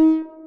you